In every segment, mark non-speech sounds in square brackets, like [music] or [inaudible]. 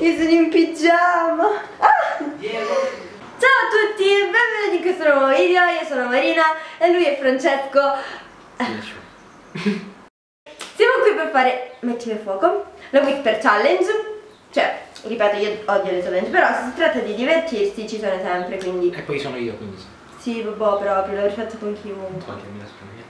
Io sono in pigiama. Ah! Ciao a tutti, benvenuti in questo nuovo video. Io sono Marina e lui è Francesco. Siamo qui per fare mettimi fuoco la Whisper Challenge. Cioè, ripeto, io odio le challenge, però se si tratta di divertirsi ci sono sempre, quindi. E poi sono io, quindi sì. Vabbè, proprio, l'avrei fatto con chiunque.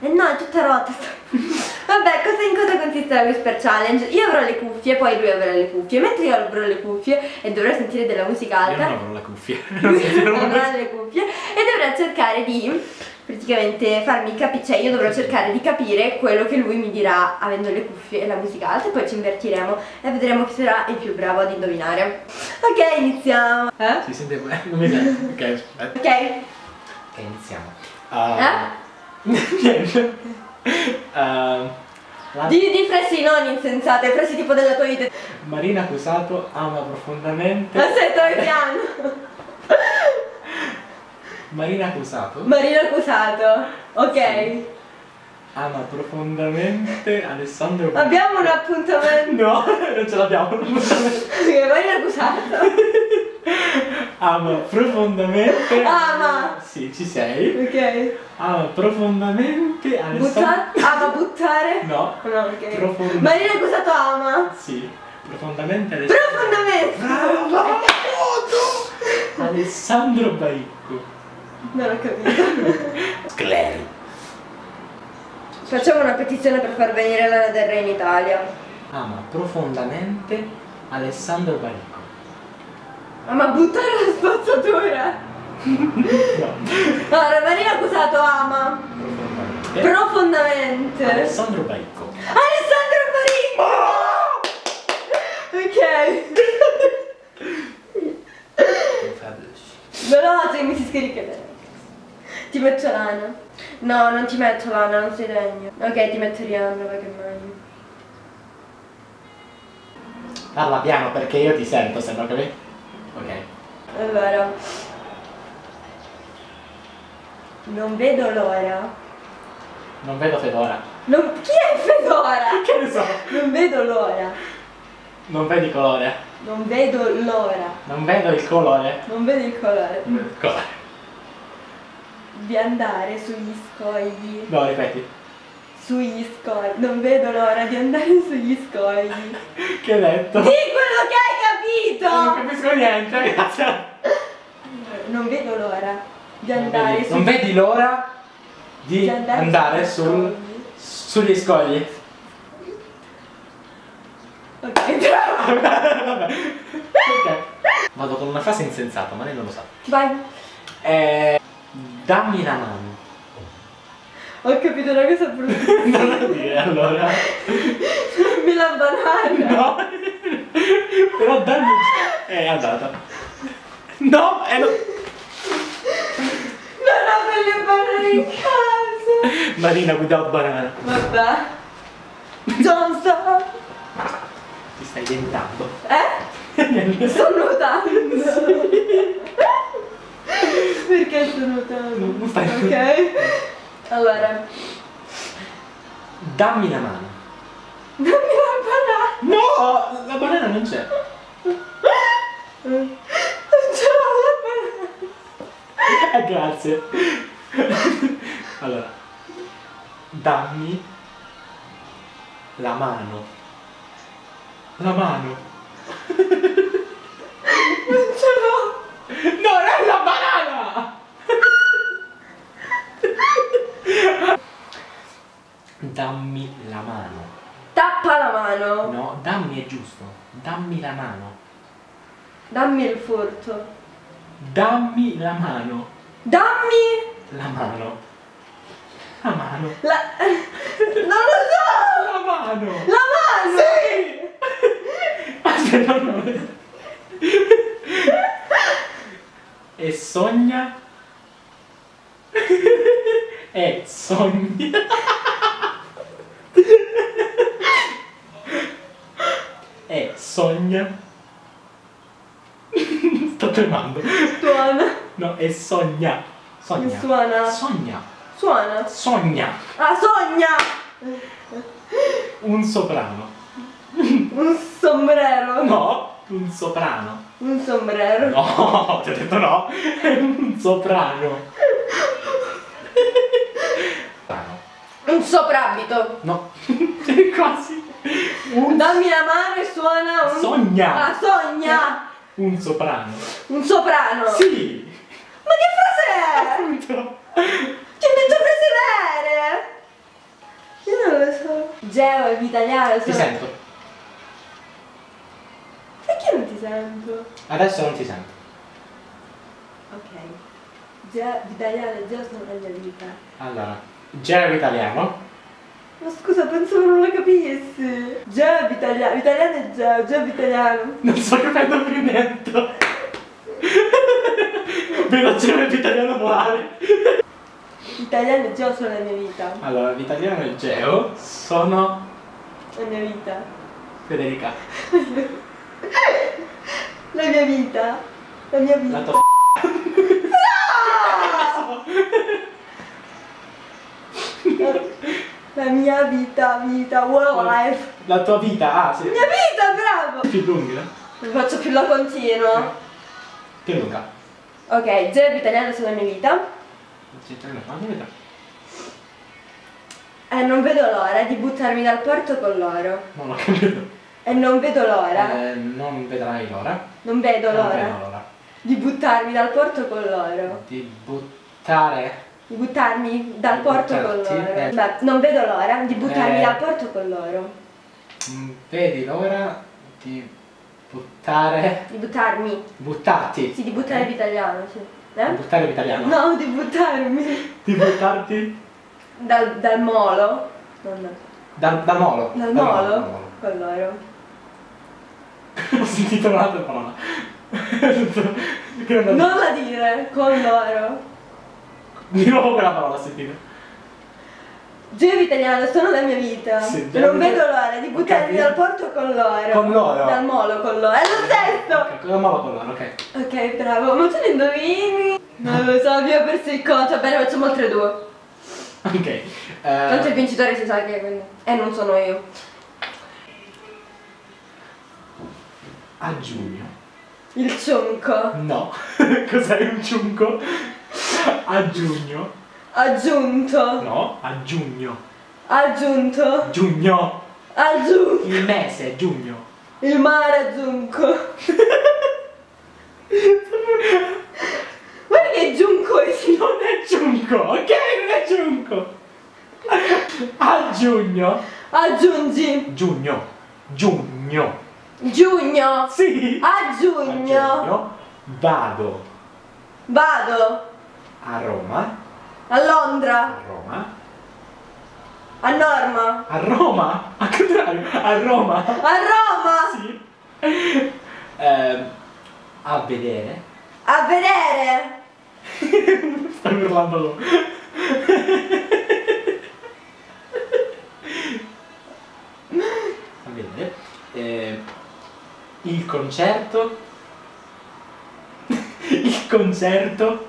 Eh no, è tutta rotta. [laughs] Vabbè, cosa, in cosa consiste la Whisper Challenge? Io avrò le cuffie, poi lui avrà le cuffie. Mentre io avrò le cuffie e dovrò sentire della musica Io alta, non avrò cuffia. [laughs] Non sentirò la avrà musica. le cuffie e dovrà cercare di praticamente farmi capire, cioè io dovrò cercare di capire quello che lui mi dirà avendo le cuffie e la musica alta e poi ci invertiremo e vedremo chi sarà il più bravo ad indovinare. Ok, iniziamo. Eh? Si sente bene? Ok, aspetta. Ok. Iniziamo. Eh? Uh, niente. Uh, la- Di, di frasi non insensate, frasi tipo della tua vita. Marina Accusato ama profondamente. Aspetta, vai piano. Marina Accusato Marina accusato. Ok. Sì. ama profondamente Alessandro Abbiamo un appuntamento. [laughs] No, non ce l'abbiamo. [laughs] Marina accusato. [laughs] ama profondamente. Ama. Sì, ci sei. Ok. Ama profondamente Alessandro. Buttare. Ama buttare. [laughs] No. No, ok. Profondamente. Marina accusato ama. Sì, profondamente Alessandro. Profondamente. Bravo! Alessandro Baricco. Non ho capito. [laughs] Scleri. Facciamo una petizione per far venire Lana Del Rey in Italia. Ama profondamente Alessandro Baricco. Ama buttare la spazzatura. [laughs] No. Allora, Marina accusato ama. Profondamente. Profondamente. Alessandro Baricco. Alessandro Baricco! Ok. Veloce, mi si bene. Ti metto Lana. No, non ti metto Lana, non sei degno. Ok, ti metto Rihanna, che meglio. Parla piano perché io ti sento, se no capi? Ok. Allora. Non vedo l'ora. Non vedo Fedora. Non... Chi è Fedora? [laughs] Che ne so? Non vedo l'ora. Non vedi colore. Non vedo l'ora. Non vedo il colore. Non vedo il colore. Non vedo il colore. Di andare sugli scogli. No, ripeti. Sugli scogli. Non vedo l'ora di andare [laughs] sugli scogli. Che hai detto? Hai Non capito! capisco niente, grazie. Non vedo l'ora di Non andare vedi, sugli non vedi l'ora di, di andare andare sugli sul, sugli scogli. Ok. [laughs] Ok. Vado con una frase insensata, ma lei non lo sa. Vai. Eh, dammi la mano. Ho capito una cosa brutta. Non lo dire allora. [laughs] Dammi la banana. No. Però dammi. È andata. No, è no. Non ho quelle banane in casa. Marina without banana. Vabbè. Johnson. Ti stai diventando. Eh? [laughs] Sto nuotando. Perché sto nuotando? Non- non fai- Ok. Allora. Dammi la mano. Dammi. No, la banana non c'è. Non ce l'ho la banana. Grazie. Allora, dammi la mano. La mano. Non ce l'ho. Non è la banana! Dammi la mano. Mano. No, dammi è giusto. Dammi la mano. Dammi il furto. Dammi la mano. Dammi La mano. La mano. la... [laughs] Non lo so. La mano. La mano. Sì! Aspetta, no. E sogna. [laughs] E sogna. [laughs] E sogna. Sto tremando. Suona. No, e sogna. Sogna. Suona. Sogna. Suona. Sogna. Ah, sogna. Un soprano. Un sombrero. No. Un soprano. Un sombrero. No, ti ho detto no. È un soprano. Soprano. Un soprabito. No. [laughs] Quasi. Un Dammi la mano e suona un... Sogna. Ah, sogna. Un soprano. Un soprano. Sì. Ma che frase è? Appunto. Ti ho detto frase vere. Io non lo so. Geo è italiano. Ti sono- sento. Perché non ti sento? Adesso non ti sento. Ok. Geo, italiano e Geo sono la mia vita. Allora, Geo italiano. Ma scusa, pensavo non la capissi. Geo è italiano. Italiano è Geo. Geo è italiano. Non sto capendo più niente. Geo italiano volare. Italiano e Geo sono la mia vita. Allora, l'italiano e Geo sono La mia vita. Federica. La mia vita. La mia La vita. tua [laughs] La mia vita, vita, world life. La tua vita, ah sì. Mia vita, bravo! Più lunga. Non faccio più la continua. Più lunga. Ok, Geo italiano sulla mia vita. Ma non vedo. E non vedo l'ora di buttarmi dal porto con loro. Non ho capito. E non vedo l'ora. Eh, non vedrai l'ora. Non vedo Non l'ora. vedo l'ora. Di buttarmi dal porto con loro. Di buttare. Di buttarmi dal porto con buttarti, loro. eh. Beh, non vedo l'ora di buttarmi Eh. dal porto con loro. Mm, Vedi l'ora di buttare. Di buttarmi. Buttarti. Sì, di buttare l'italiano, sì. Eh? buttare l'italiano. No, di buttarmi. Di buttarti Dal, dal molo. Non, dal, dal molo. dal Dal molo. dal molo. Con loro. [laughs] Ho sentito un'altra parola. [laughs] Non la dire, con loro. Di nuovo quella parola ho sentito. Geo italiano, sono la mia vita. Sì, non vedo l'ora di buttarmi dal porto con loro. Con loro? Dal molo con loro. È lo stesso! Ok, con molo con loro, ok. Ok, bravo. Ma tu ne indovini? Non lo so, abbiamo perso il conto. Bene, facciamo altre due. Ok. eh, Tanto il vincitore si sa che è quindi. E non sono io. a giugno. Il ciunco. No. [laughs] Cos'è un ciunco? [laughs] A giugno. Aggiunto. No, a giugno. Aggiunto. Giugno. Aggiunto. Il mese, giugno. Il mare aggiunco. Guarda [laughs] che giunco è sì. Non è giunco, ok? Non è giunco. A giugno. Aggiungi. Giugno. Giugno. Giugno. Sì. A A giugno. giugno vado Vado. A Roma. A Londra. A Roma. A Norma. A Roma? [laughs] A contrario, a Roma. A Roma. Sì. Ehm, a vedere. A vedere. [laughs] Stai urlando a vedere. Eh, il concerto. [laughs] il concerto.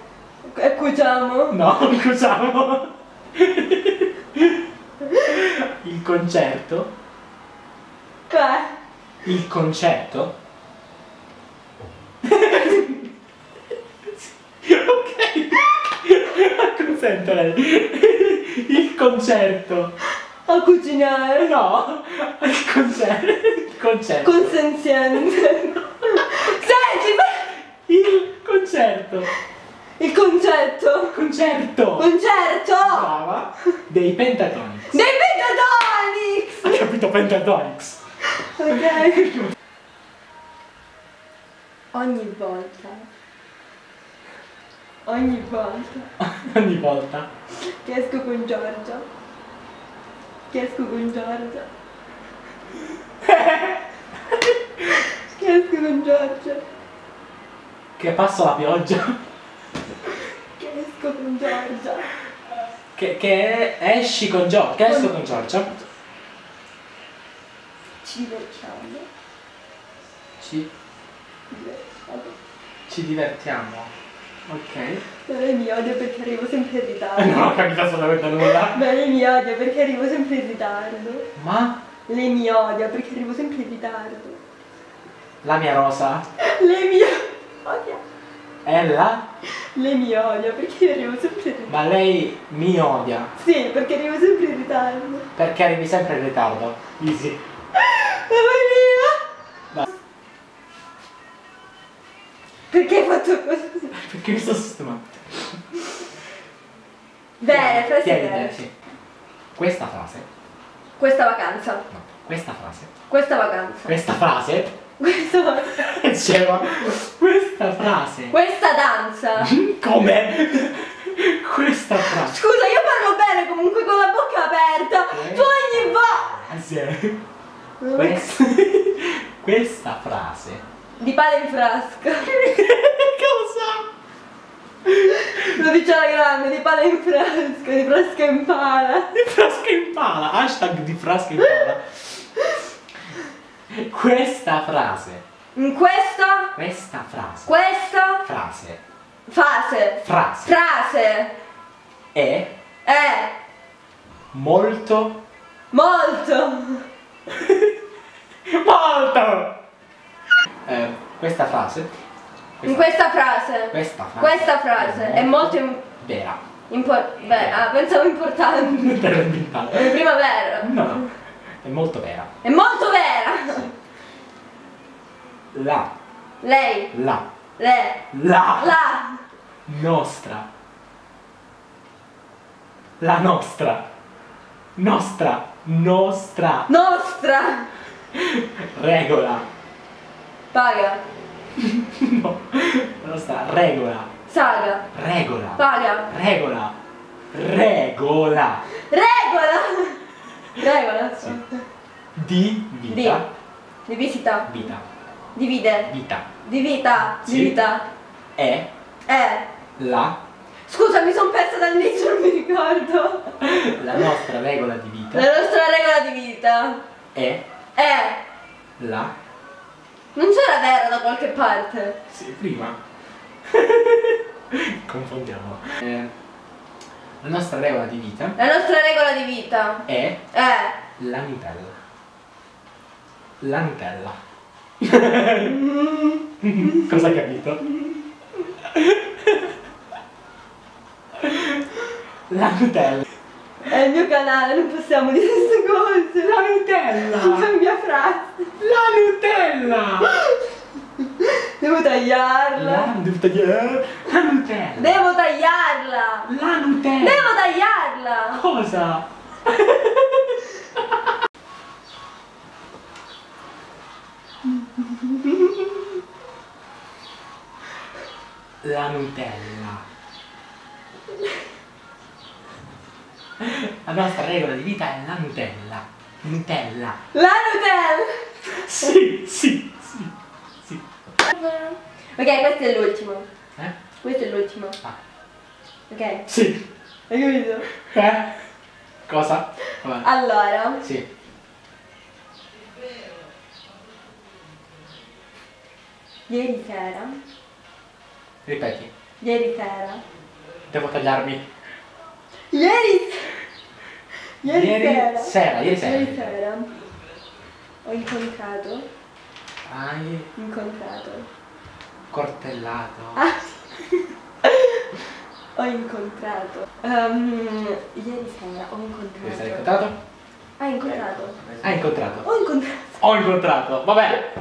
E cuciamo. No, [laughs] scusavo. il concerto. Beh. Il concetto. ok. Consento lei. Il concerto. A cucinare. No, il concerto. Il concerto. Consenziente. [laughs] Senti, ma... Il concerto. Il concetto. Concerto. Concerto. Brava. Dei Pentatonix. Dei Pentatonix. Hai capito Pentatonix? Ok. Ogni volta. Ogni volta [laughs] Ogni volta. che esco con Giorgia. Che esco con Giorgia. [laughs] Che esco con Giorgia. Che passa la pioggia. Che esco con Giorgia. Che, che esci con Giorgia. Che esco con Giorgia. Ci divertiamo. Ci, Divertiamo. ci divertiamo. Ok. Lei mi odia perché arrivo sempre in ritardo. Non ho capito assolutamente nulla. Ma lei mi odia perché arrivo sempre in ritardo. Ma Lei mi odia perché arrivo sempre in ritardo. La mia rosa Le mie odia. È la... Le mie odia perché io arrivo sempre in ritardo. Ma lei mi odia. Sì, perché arrivo sempre in ritardo. Perché arrivi sempre in ritardo. Easy. Mamma mia! Va. Perché hai fatto così? Perché mi sto sistemando? Bene, frase sì. Questa frase. Questa vacanza. No, questa frase. Questa vacanza. Questa frase. Questa vacanza. Diceva. Questa frase. Questa danza. Come? Questa frase. Scusa, io parlo bene comunque con la bocca aperta. Tu ogni volta. Frase. Questa, questa frase. Di pala in frasca. [laughs] Cosa? Lo dice la grande, di pala in frasca, di frasca in pala. Di frasca in pala. Hashtag di frasca in pala. Questa frase. In questa, Questa frase. questa Frase. fase, Frase. frase È è molto. molto. [laughs] Molto! Eh, questa frase. In questa frase. Questa frase. Questa frase è molto im- vera. impor- beh, ah, pensavo importante. Non te l'ho inventato. È prima vera. No, è molto vera. È molto vera. La, Lei, la, le, la, la, nostra. La nostra. Nostra. Nostra. nostra, Regola. paga, [laughs] No. Nostra regola. saga, Regola. paga, Regola. Regola. regola, regola, Sì. Di di, vita. di visita, Vita. divide, Vita. di vita, di Sì. vita, È è. la, Scusa, mi sono persa dall'inizio, non mi ricordo. la nostra regola di vita. La nostra regola di vita È è. la. Non c'era vera da qualche parte. Sì, prima. [laughs] Confondiamo. Eh, la nostra regola di vita La nostra regola di vita è è. la Nutella. La Nutella. [laughs] Cosa hai capito? La Nutella. È il mio canale, non possiamo dire queste cose. La Nutella. Cambia frase. La Nutella. [laughs] Devo tagliarla. La Nutella. La Nutella. Devo tagliarla. La Nutella. Devo tagliarla. Cosa? La Nutella. La nostra regola di vita è la Nutella. Nutella. La Nutella. Sì, sì. Ok, questo è l'ultimo. Eh? Questo è l'ultimo. Ah, Ok, sì. hai capito? Eh? Cosa? Vabbè. Allora, Sì. ieri sera. Ripeti. Ieri sera. Devo tagliarmi. Ieri. Ieri, Ieri sera. sera, ieri sera. Ieri sera. Ho incontrato. Hai Incontrato. cortellato. Ah. [laughs] ho incontrato. Ehm, ieri sera ho Ieri sera hai incontrato. incontrato? Hai incontrato? Hai incontrato. Ho incontrato Ho incontrato. Vabbè.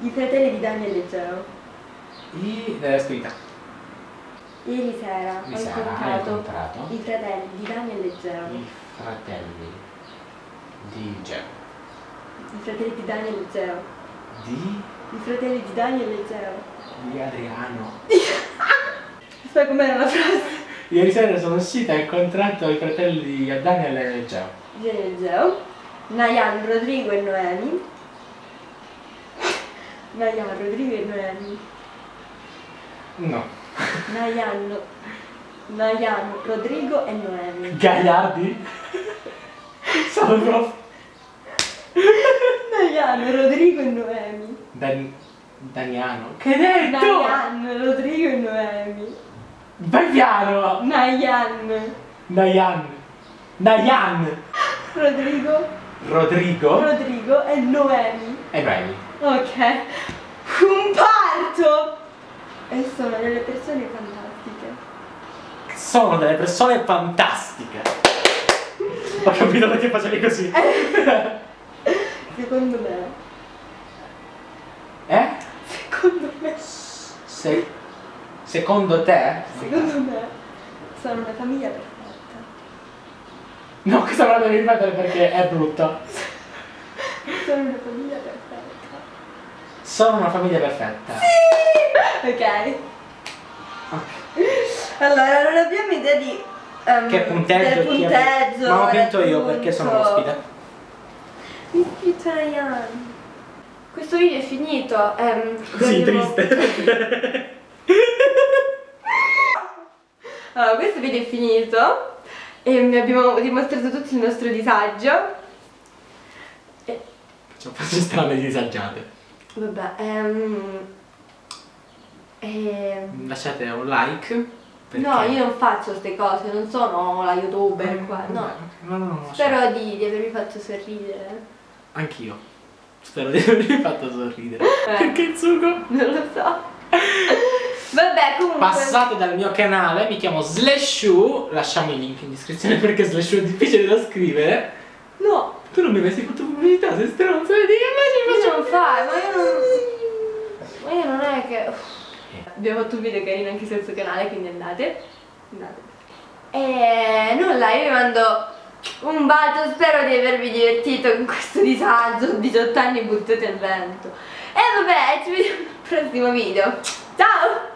i fratelli di Daniel Leggero. I... Eh, scritta. Ieri sera ho incontrato, incontrato i fratelli di Daniel Leggero. I fratelli di Geo. I fratelli di Daniel Leggero. Di... I fratelli di Daniel Leggero. di Adriano. [laughs] Aspetta com'era la frase? Ieri sera sono uscita e ho incontrato i fratelli di Daniel e Geo. Daniel Leggero. Nayan, Rodrigo e Noemi. Nayan, Rodrigo e Noemi. No. Nayan, Nayan, Rodrigo e Noemi. Gagliardi? [laughs] Sono Nayan, Rodrigo e Noemi. Dan... Daniano. Che detto? Nayan, Rodrigo e Noemi. Vai piano! Nayan, Nayan. Nayan. Rodrigo, Rodrigo. Rodrigo e Noemi. E brevi. Ok. Un parto! E sono delle persone fantastiche. Sono delle persone fantastiche. Ho capito perché facevi così. [laughs] Secondo me. Eh? Secondo me. Se- secondo te? Secondo me. Sono una famiglia perfetta. No, questa me la devi ripetere perché è brutta. Sono una famiglia perfetta. Sono una famiglia perfetta. Ok. Allora, non abbiamo idea di. ehm, Che punteggio? Del punteggio. Ma ho vinto io perché sono ospite. Ryan. Questo video è finito. ehm, Così dobbiamo- triste. [laughs] Allora, questo video è finito e vi abbiamo dimostrato tutto il nostro disagio. E, Facciamo facce strane disagiate. vabbè, ehm, ehm, Lasciate un like. perché- no, io non faccio queste cose, non sono la youtuber qua, no. ok, No, no, no, no, Spero di, di avervi fatto sorridere. Anch'io. Spero di avervi fatto sorridere. Eh. Perché il sugo? Non lo so. Vabbè, comunque. Passate dal mio canale, mi chiamo Slashu. Lasciamo il link in descrizione perché Slashu è difficile da scrivere. No, Tu non mi avessi fatto pubblicità, sei stronzo, vedi che io faccio non fai, ma io non. Ma io non è che. Abbiamo fatto un video carino anche sul suo canale, quindi andate. Andate. E nulla, io vi mando un bacio, spero di avervi divertito con questo disagio. 18 anni buttate al vento. E vabbè, ci vediamo al prossimo video. Ciao!